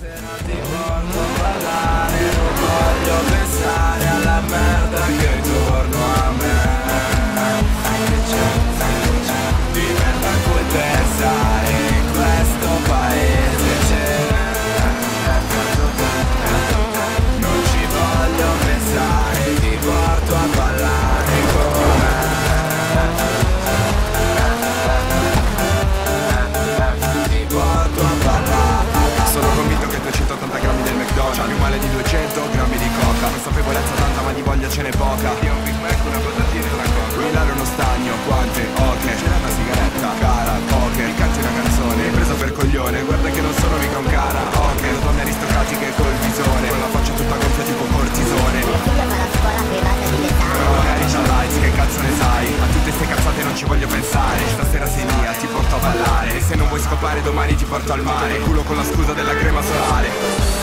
Ti porto a ballare, non 100 grammi di coca. Consapevolezza tanta ma di voglia ce n'è poca. Io un Big Mac, una patatina e una coca Guidare uno stagno, quante oche. C'era una sigaretta, cara, poche. Mi canti una canzone, hai preso per coglione. Guarda che non sono mica un cara, ok Vedo donne aristocratiche col visone Con la faccia tutta gonfia tipo cortisone. Eh, che cazzo ne sai? A tutte ste cazzate non ci voglio pensare. Stasera sei mia, ti porto a ballare. E se non vuoi scopare domani ti porto al mare. Culo con la scusa della crema solare.